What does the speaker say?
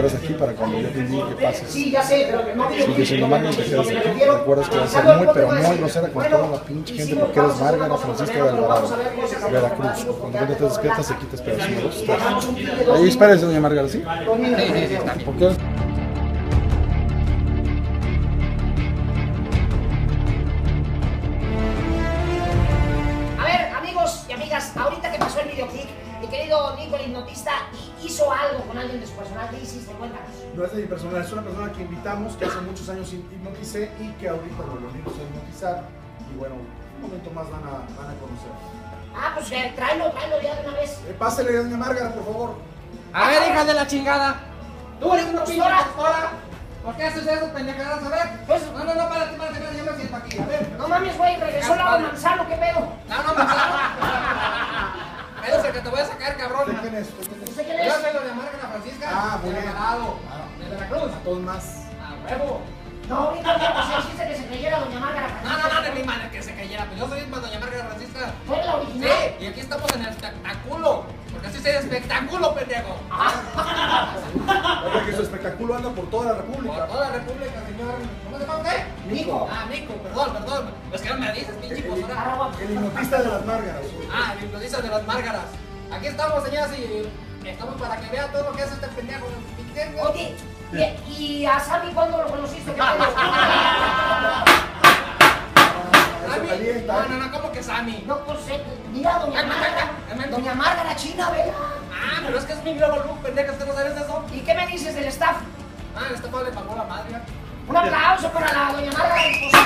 esperas aquí para cuando yo te indique que pases. Sí, ya sé, pero no digo Sigue siendo Magna y te quedas aquí. Recuerdas que va a ser muy, pero muy grosera con toda la pinche gente porque eres Márgara Francisca de Alvarado, Veracruz. Cuando te despiertas, aquí te esperas. ¿me gusta? Ahí espérese, doña Márgara, ¿sí? ¿Por qué? A ver, amigos y amigas, ahorita que pasó el videoclip, mi querido Nico el hipnotista hizo algo con alguien de su personal. ¿Qué hiciste? Cuéntanos. No es de mi persona, es una persona que invitamos, que hace muchos años hipnoticé y que ahorita lo volvimos a hipnotizar. Y bueno, un momento más van a, van a conocer. Ah, pues eh, tráelo, tráelo ya de una vez. Eh, pásele a doña Márgara, por favor. A ver, hija de la chingada. Tú eres una pinche Impostora. impostora. ¿Por qué haces eso, pendejadas? A ver. Pues- no, no, no, párate, párate, párate, yo me siento aquí. A ver. No mames, güey, regresó Lago Manzano, ¿qué pedo? ¿De cabrón. quién es? ¿De quién es? ¿Usted quién Yo soy doña Márgara Francisca. Ah, muy bien. Alvarado, Ah. De Veracruz. A todos más. A huevo. No, ahorita pues hiciste que se creyera Doña Márgara. No, no, no, de mi madre que se cayera. Pues yo soy más doña Márgara Francisca. Fue la Sí, original. y aquí estamos en el espectáculo. Porque así se espectáculo, pendejo. Oye, que su espectáculo anda por toda la Por República. toda la república, señor. ¿Cómo se llama usted? Nico. Ah, Nico, perdón, perdón. Es que no me dices, pinche impostora. El hipnotista de las Márgaras. Ah, el hipnotista de las Márgaras. Aquí estamos, señoras, y estamos para que vea todo lo que hace este pendejo. Oye, ¿y, y a Sammy cuándo lo conociste? ¿Qué pedo? Eso Sammy. No, no, no, ¿cómo que Sammy? No, pues eh, mira, Doña Márgara. Doña Márgara China, ¿verdad? Ah, pero es que es mi globo look, pendejo, ¿usted no sabes eso? ¿Y qué me dices del staff? Ah, el estafado le pagó la madre. Un aplauso para la Doña Márgara. impostora.